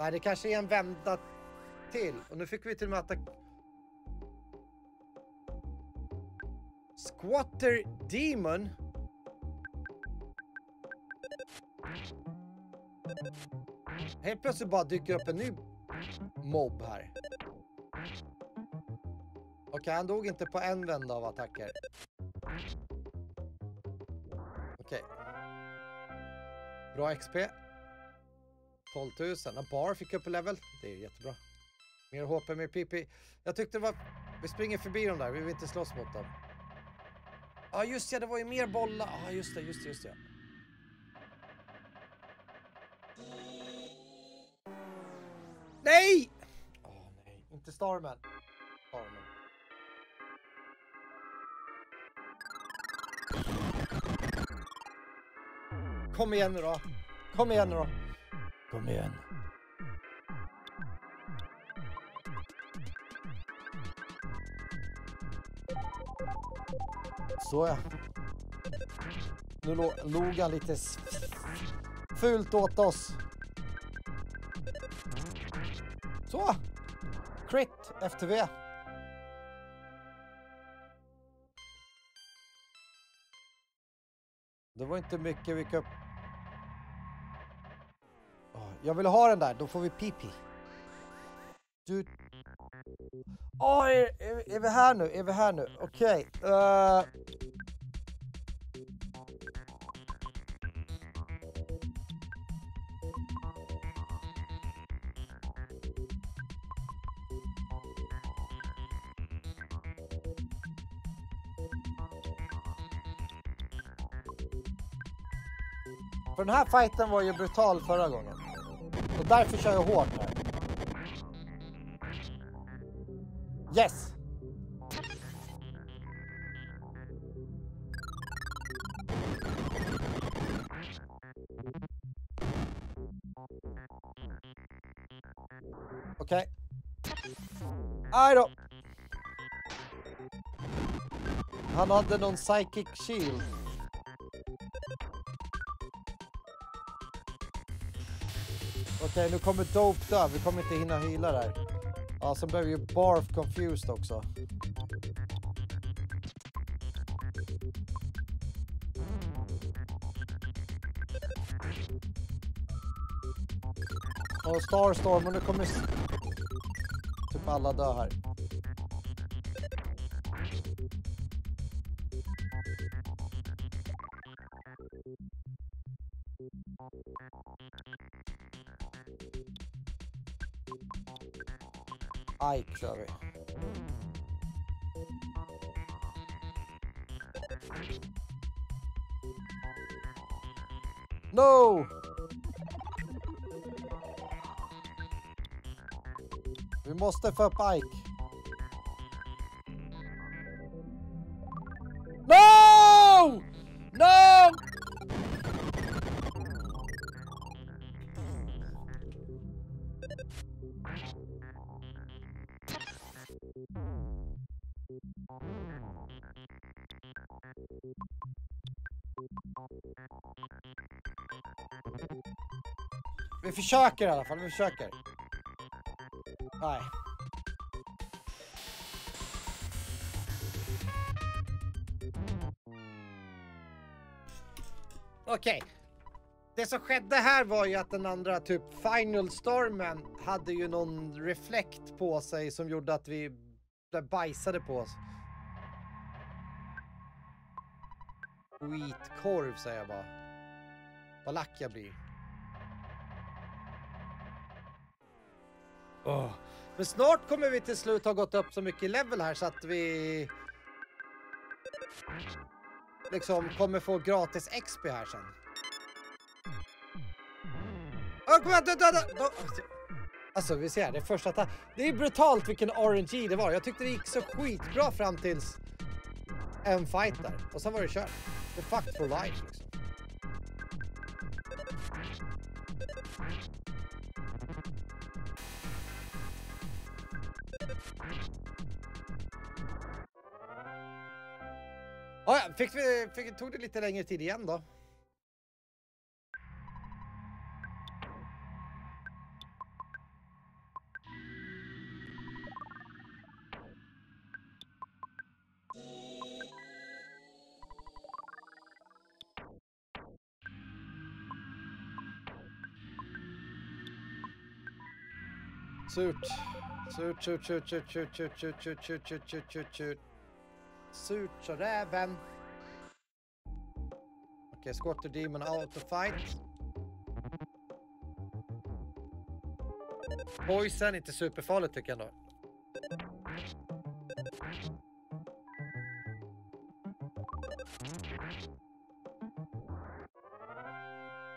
Nej, det kanske är en vända till. Och nu fick vi till och med attack... Squatter Demon. Helt plötsligt bara dyker upp en ny mobb här. Okej, okay, han dog inte på en vända av attacker. Okej. Okay. Bra XP. 12 000. Och Bar fick upp level. Det är jättebra. Mer HP, mer PP. Jag tyckte det var... Vi springer förbi dem där. Vi vill inte slåss mot dem. Ja, ah, just ja. Det var ju mer bollar. Ja, ah, just det, just det, just det. Nej! Åh oh, nej, inte Starman. Starman. Kom igen nu då. Kom igen nu då. Kom igen. Så ja. Nu log han lite fult åt oss. Så! Crit FTV. Det var inte mycket vi kan... Jag vill ha den där, då får vi pipi. Du... Åh, oh, är, är, är, vi här nu? Är vi här nu? Okej. Okay. Uh... För den här fighten var ju brutal förra gången. Därför kör jag hårt här. Yes! Okej. Okay. Aj då! Han hade någon psychic shield. Okej, okay, nu kommer Dope dö. Vi kommer inte hinna hila där. Ja, sen blev ju Barf confused också. Och Starstorm, och nu kommer typ alla dö här. Ike vi. No! Vi måste få upp Ike. Vi försöker i alla fall, vi försöker. Nej. Okej. Okay. Det som skedde här var ju att den andra typ Final Stormen hade ju någon reflekt på sig som gjorde att vi bajsade på oss. Skitkorv säger jag bara. Vad lack jag blir. Oh. Men snart kommer vi till slut ha gått upp så mycket level här så att vi liksom kommer få gratis XP här sen. Oh, kom igen, Alltså vi ser, det första Det är brutalt vilken RNG det var. Jag tyckte det gick så skitbra fram tills en fight där. Och sen var det kört. The fuck for life liksom. Ah, Ja, fick vi, fick, tog det lite längre tid igen då. Surt. Surt, surt, surt, surt, surt, surt, surt, surt, surt, surt, surt, surt, surt. Surt så räven. Okej, Squatter Demon Autofight. Poison, inte superfarligt tycker jag ändå.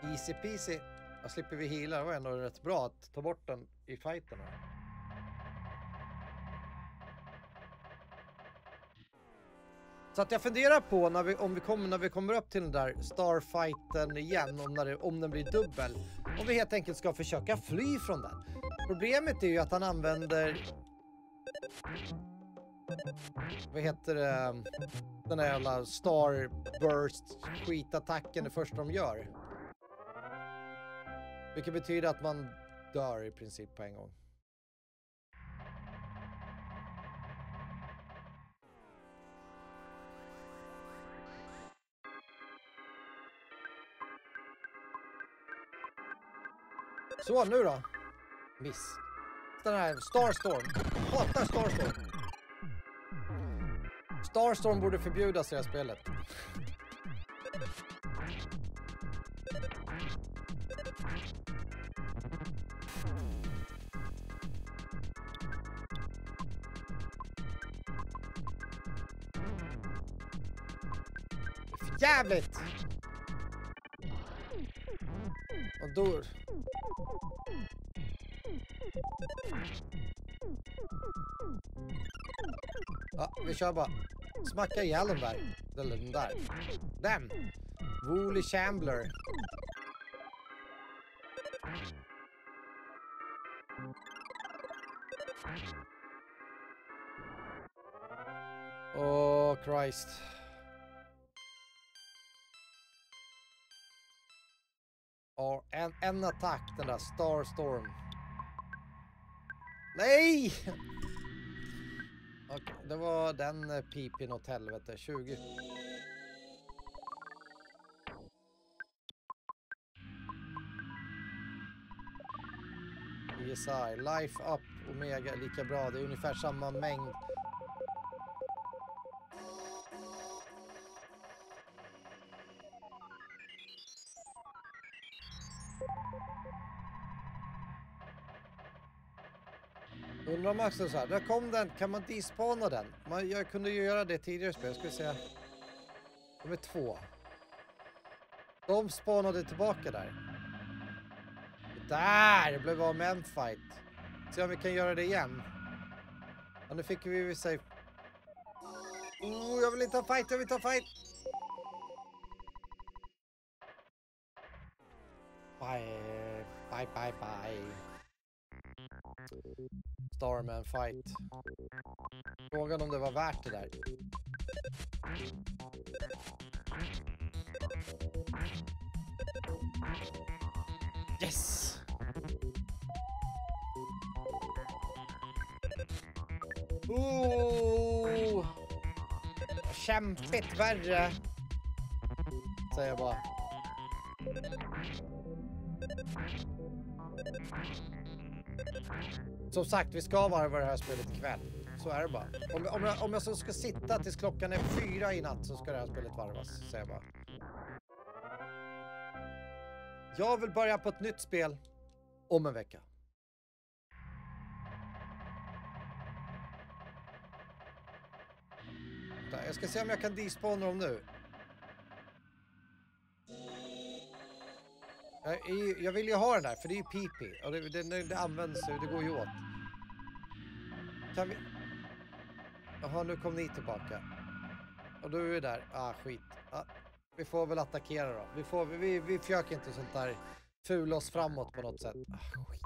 Easy peasy. Jag slipper vi hila, Det var ändå rätt bra att ta bort den i fighten. Här. Så att jag funderar på när vi, om vi kommer, när vi kommer upp till den där starfighten igen, om, när det, om den blir dubbel. Om vi helt enkelt ska försöka fly från den. Problemet är ju att han använder... Vad heter det? Den där jävla starburst skitattacken det första de gör. Vilket betyder att man dör i princip på en gång. Så, nu då? Miss. Den här Starstorm. Hatar Starstorm. Starstorm borde förbjudas i det här spelet. Trevligt! Och dör. Ja, vi kör bara. Smacka ihjäl den där. Eller den där. Den! Woolly Chambler. Åh, oh, Christ. Ja, en, en attack, den där Starstorm. Nej! Okej, det var den pipin pipen åt helvete. 20. ESI, Life Up, Omega är lika bra. Det är ungefär samma mängd. Undrar om så här, där kom den, kan man dispana den? Man, jag kunde ju göra det tidigare spel. Jag ska säga... se. De är två. De spanade tillbaka där. Där! Blev av med en fight. Se om vi kan göra det igen. Ja, nu fick vi ju sig... Oh, jag vill inte ha fight, jag vill inte ha fight! Bye, bye, bye, bye. Starman fight. Frågan om det var värt det där. Yes! Oh! Kämpigt värre. Säger jag bara. Som sagt, vi ska varva det här spelet ikväll. Så är det bara. Om, om, jag, om jag så ska sitta tills klockan är fyra i natt så ska det här spelet varvas, säger jag bara. Jag vill börja på ett nytt spel om en vecka. Jag ska se om jag kan despawna dem nu. Jag, jag vill ju ha den där, för det är ju pipi. Och det, det, det används ju, det går ju åt. Kan vi... Jaha, nu kom ni tillbaka. Och du är där. Ah, skit. Ah, vi får väl attackera då. Vi, får, vi, vi försöker inte sånt där fula oss framåt på något sätt. Ah, skit.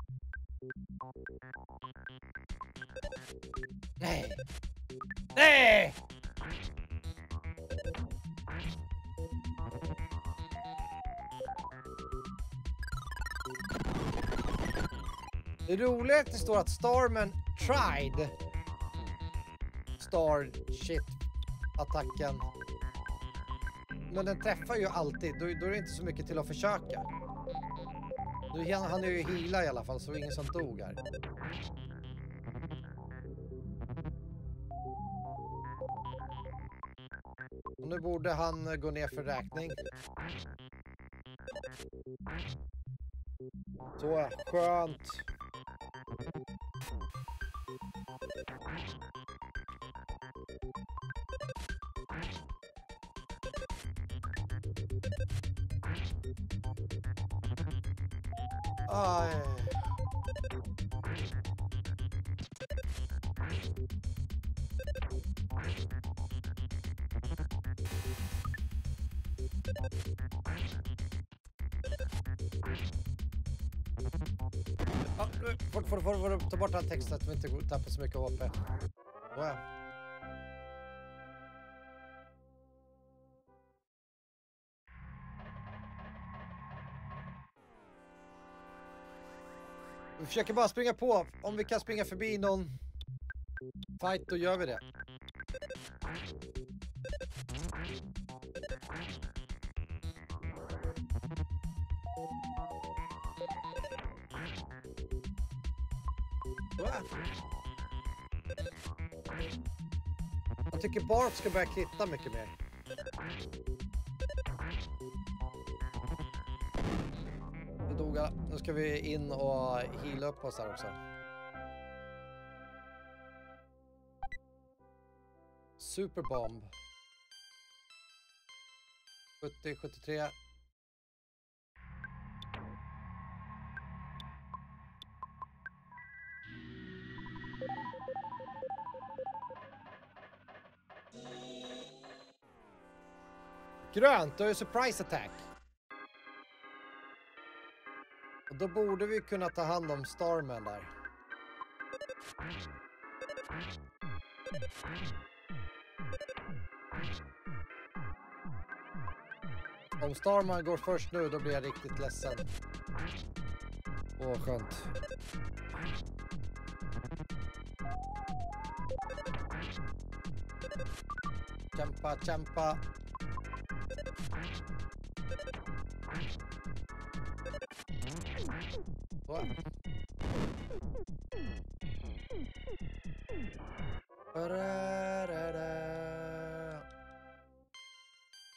Nej! Nej! Det roliga är att det står att Starman tried Star shit attacken. Men den träffar ju alltid, då, då är det inte så mycket till att försöka. Nu han, han är ju hila i alla fall så ingen som dog här. Och nu borde han gå ner för räkning. Så, skönt. Ja, nu, fort, fort, fort, ta bort all text så att vi inte tappar så mycket HP. Wow. Vi försöker bara springa på. Om vi kan springa förbi någon fight, då gör vi det. Jag tycker Barf ska börja kritta mycket mer. Nu dog. Nu ska vi in och heala upp oss här också. Superbomb. 70, 73. Grönt, då är det surprise attack. Och då borde vi kunna ta hand om Starman där. Om Starman går först nu, då blir jag riktigt ledsen. Åh, skönt. Kämpa, kämpa. Så.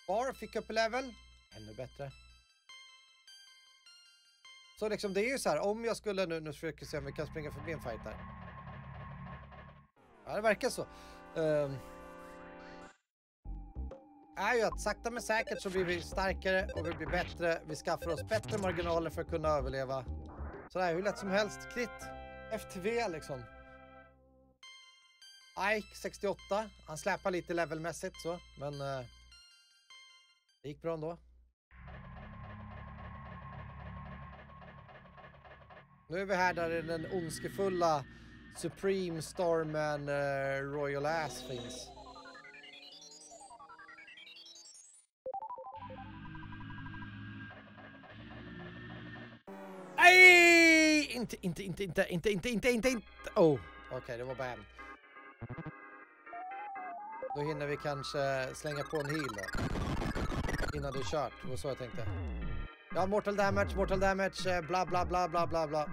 Bar fick upp level. Ännu bättre. Så liksom det är ju så här, om jag skulle nu, nu försöker se om vi kan springa förbi en fight där. Ja, det verkar så. Um, är ju att sakta men säkert så blir vi starkare och vi blir bättre. Vi skaffar oss bättre marginaler för att kunna överleva. Sådär, hur lätt som helst. Krit. FTV liksom. Ike 68. Han släpar lite levelmässigt så, men eh, det gick bra ändå. Nu är vi här där den ondskefulla Supreme Starman eh, Royal Ass finns. Inte, inte, inte, inte, inte, inte, inte, inte, inte. Oh, okej, okay, det var bara en. Då hinner vi kanske slänga på en heal då. Innan det är kört, det var så jag tänkte. Ja, mortal damage, mortal damage, eh, bla bla bla bla bla bla.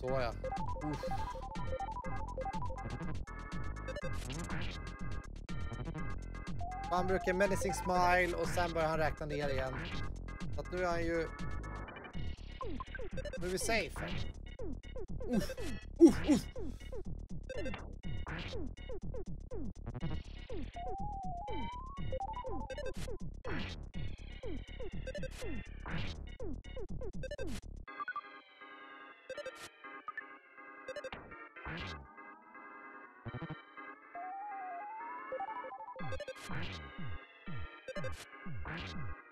Så ja. Uff. Han brukar menacing smile och sen börjar han räkna ner igen. Så att nu är han ju... Nu är vi safe. här.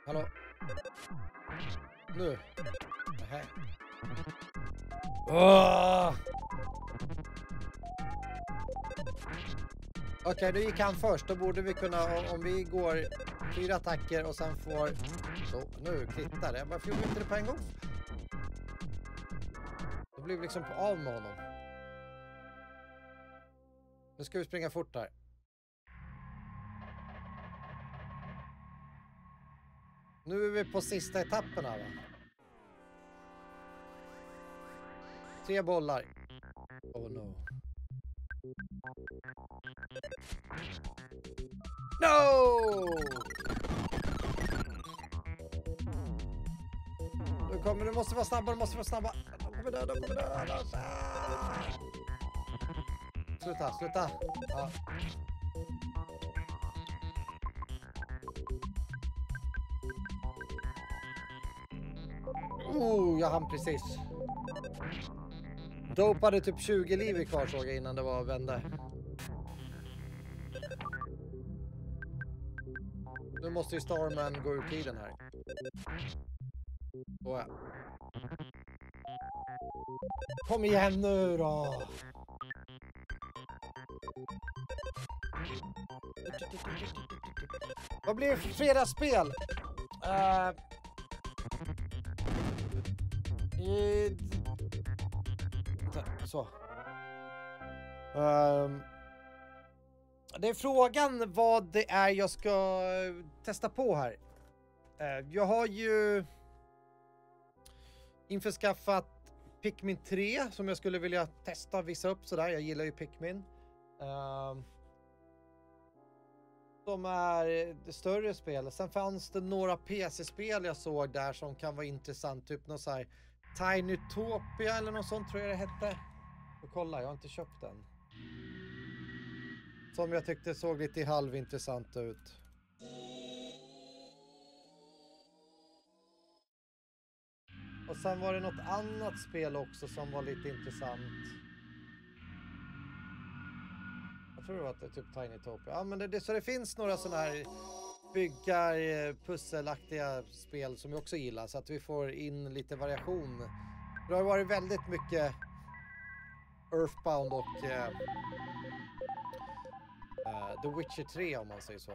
Hallå? Nu? Nähä. Åh! Okej, okay, då gick han först. Då borde vi kunna, om vi går fyra attacker och sen får... Så, nu kvittar det. Varför gjorde vi inte det på en gång? Då blir vi liksom av med honom. Nu ska vi springa fort här. Vi på sista etappen här va? Tre bollar. Oh no. No! Nu kommer du måste vara snabba, du måste vara snabba. De kommer dö, de kommer dö. Sluta, sluta. Ja. Oh, jag hann precis. Dope hade typ 20 liv i kvar såg jag innan det var vände. Nu måste ju Starman gå ur tiden här. Så ja. Kom igen nu då! Vad blir det för fredagsspel? Eh, Eh, så. Um, det är frågan vad det är jag ska eh, testa på här. Uh, jag har ju införskaffat Pikmin 3 som jag skulle vilja testa visa upp sådär. Jag gillar ju Pikmin. Uh, som är eh, det större spel. Sen fanns det några PC-spel jag såg där som kan vara intressant. Typ något så här Tinytopia eller något sånt tror jag det hette. Och kolla, jag har inte köpt den. Som jag tyckte såg lite halvintressant ut. Och sen var det något annat spel också som var lite intressant. Jag tror det var typ Tinytopia. Ja men det, det, så det finns några sådana här byggar eh, pusselaktiga spel som jag också gillar så att vi får in lite variation. Det har varit väldigt mycket Earthbound och uh, uh, The Witcher 3 om man säger så.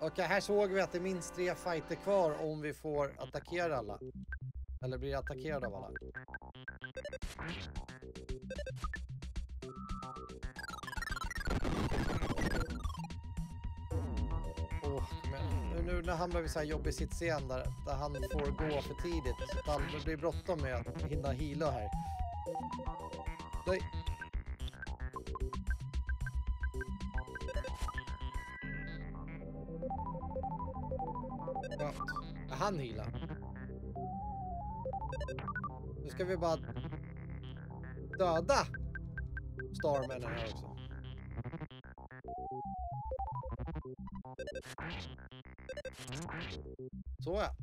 Okej, okay, här såg vi att det är minst tre fighter kvar om vi får attackera alla. Eller blir attackerade av alla. Nu när hamnar vi så här jobbig sits igen där, där han får gå för tidigt. Så det blir bråttom med att hinna hila här. Nej. Skönt. Han hila. Nu ska vi bara döda Starman här också. Så ja.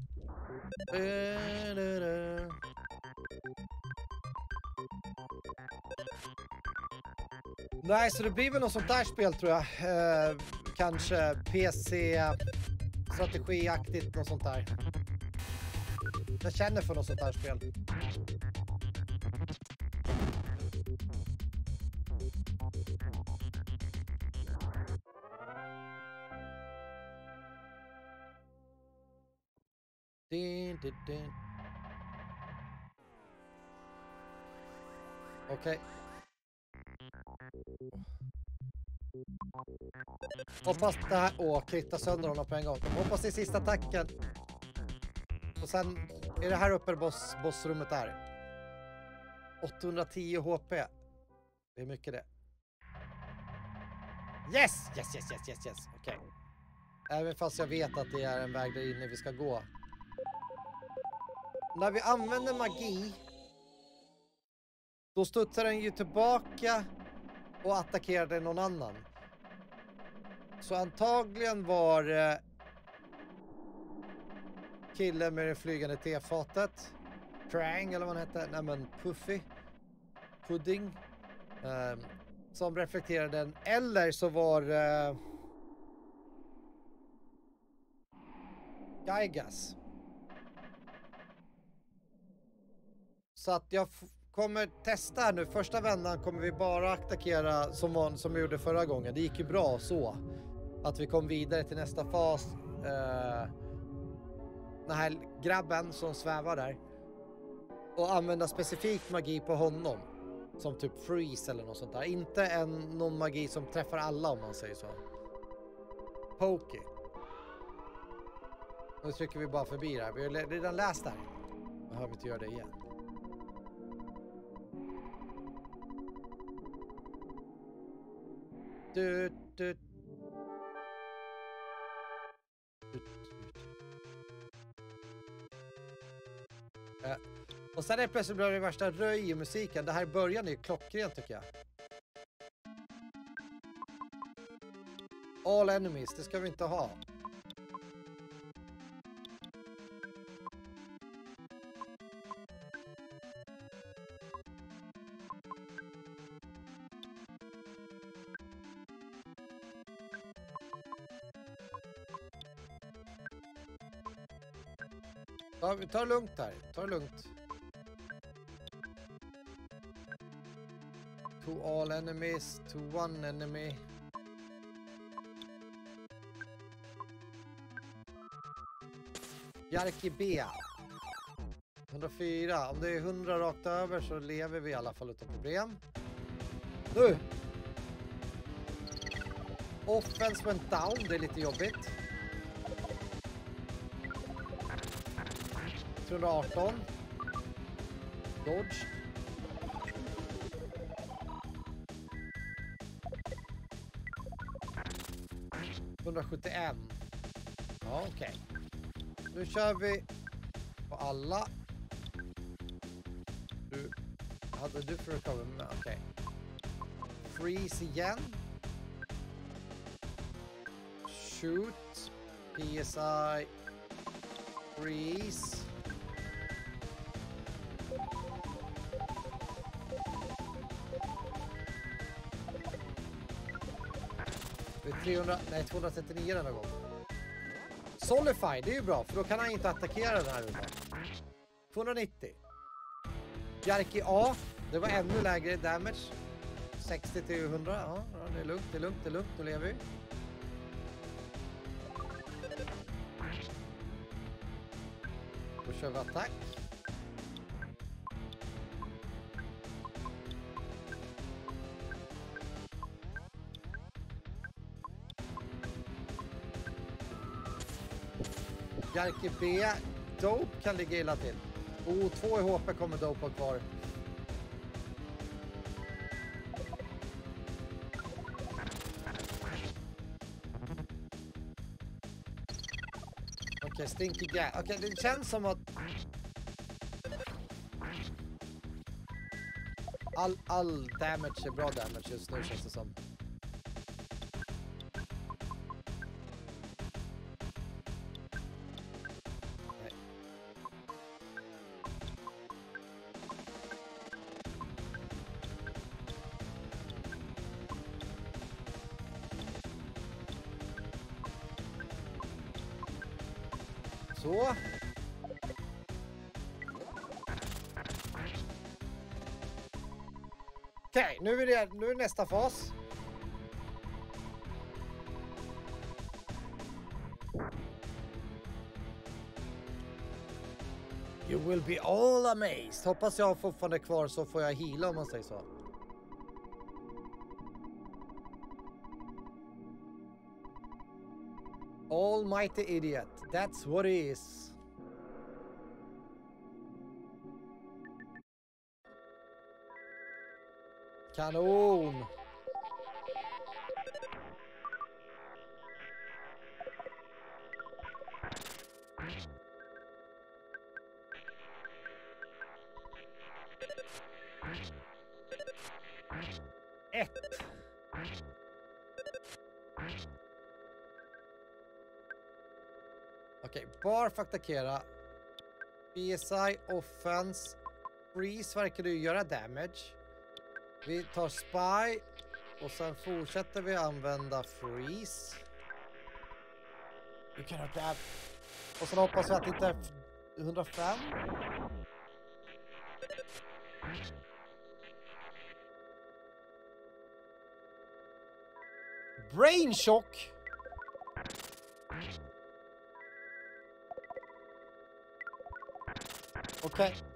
Nej, så det blir väl något sånt där spel tror jag. Eh, kanske PC strategiaktigt, något sånt där. Jag känner för något sånt där spel. Okej. Okay. Hoppas det här... Åh, kritta sönder honom på en gång. Hoppas det är sista attacken. Och sen är det här uppe boss, bossrummet där. 810 HP. Det är mycket det. Yes! Yes, yes, yes, yes, yes. Okej. Okay. Även fast jag vet att det är en väg där inne vi ska gå när vi använder magi då studsar den ju tillbaka och attackerade någon annan. Så antagligen var det killen med det flygande tefatet. Trang eller vad han hette. Nej men Puffy. Pudding. Um, som reflekterade den. Eller så var det... Uh, Gaigas. Så att jag kommer testa här nu. Första vändan kommer vi bara attackera som, som vi gjorde förra gången. Det gick ju bra så. Att vi kom vidare till nästa fas. Eh, den här grabben som svävar där. Och använda specifik magi på honom. Som typ freeze eller något sånt där. Inte en, någon magi som träffar alla om man säger så. Pokey. Nu trycker vi bara förbi det här. Vi har redan läst det här. Behöver inte göra det igen. Du, du. Du, du. Och sen är plötsligt blir det värsta röj i musiken. Det här i början är ju klockrent tycker jag. All enemies, det ska vi inte ha. Ta, ta det lugnt här. Ta det lugnt. To all enemies, to one enemy. Jarki B. 104. Om det är 100 rakt över så lever vi i alla fall utan problem. Nu! Offense went down, det är lite jobbigt. 318. Dodge. ...171. Ja, okej. Nu kör vi på alla. Du, hade du för recover? Men Okej. Freeze igen. Shoot. PSI. Freeze. 300, nej 239 denna gång. Solify, det är ju bra för då kan han inte attackera den här rundan. 290. Jarki A, det var ännu lägre damage. 60 till 100, ja, ja det är lugnt, det är lugnt, det är lugnt, nu lever vi. Då kör vi attack. Jarki B. Dope kan ligga illa till. O2 i HP kommer Dope ha kvar. Okej, Stinky Gas. Okej, det känns som att... All, all damage är bra damage just nu känns det som. Nu är det nu är det nästa fas. You will be all amazed. Hoppas jag har fortfarande kvar så får jag heala om man säger så. Almighty idiot. That's what it is. Kanon! Ett. Okej, bar får attackera. BSI, offense. Freeze verkar du göra damage. Vi tar spy och sen fortsätter vi använda freeze. Vi kan ha dab. Och sen hoppas vi att det inte är 105. Brain shock. Okej.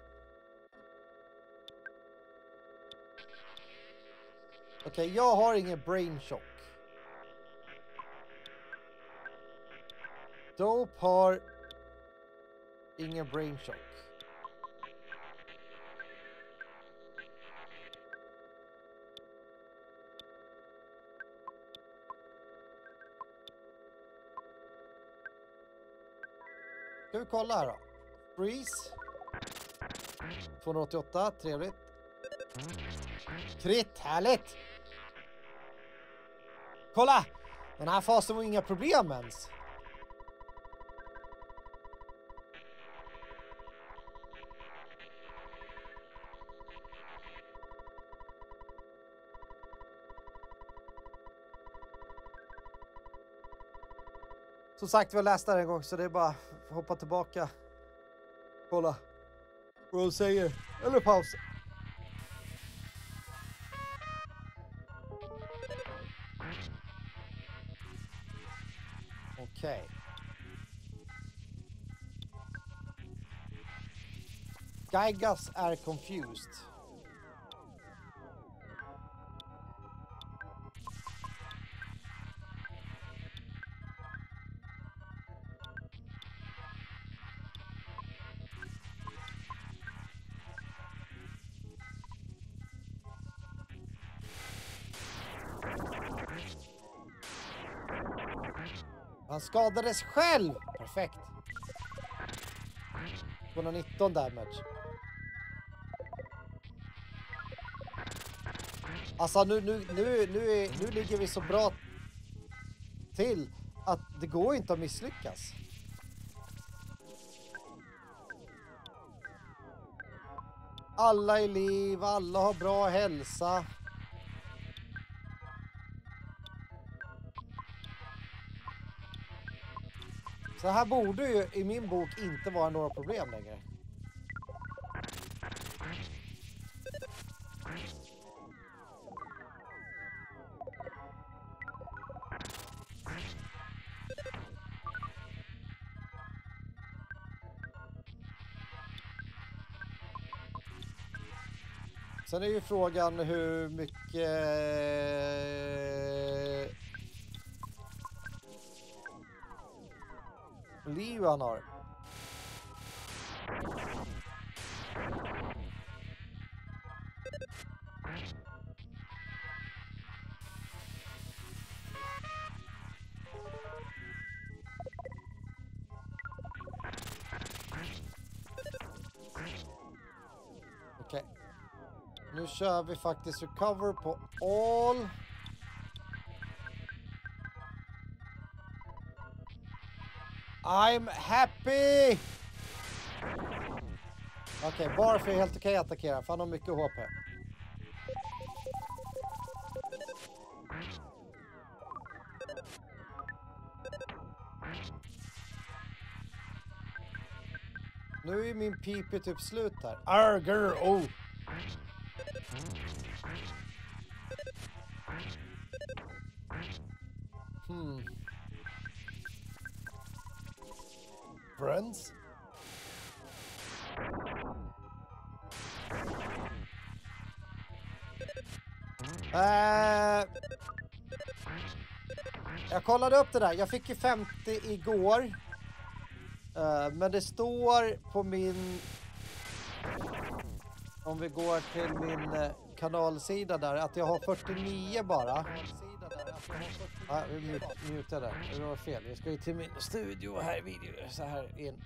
Okej, jag har ingen brain shock. Dope har Ingen brain shock. Ska vi kolla här då. Freeze. 288, trevligt. Krit, härligt! Kolla! Den här fasen var inga problem ens. Som sagt, vi har läst det här en gång så det är bara att hoppa tillbaka. Kolla vad de säger. Eller paus. Gaigas är confused. Han skadades själv! Perfekt. 219 damage. Alltså nu, nu, nu, nu, är, nu ligger vi så bra till att det går inte att misslyckas. Alla är liv, alla har bra hälsa. Så här borde ju i min bok inte vara några problem längre. Sen är ju frågan hur mycket eh, liv han har. Kör vi faktiskt recover på all. I'm happy! Okej, okay, Barf är helt okej att attackera för han har mycket HP. Nu är min pipi typ slut här. Arger, oh! Friends? Äh, jag kollade upp det där. Jag fick ju 50 igår. Eh, men det står på min... Om vi går till min eh, kanalsida där att jag har 49 bara. Ja, vi mutar där. Det var fel. Vi ska ju till min studio här, video, så här in.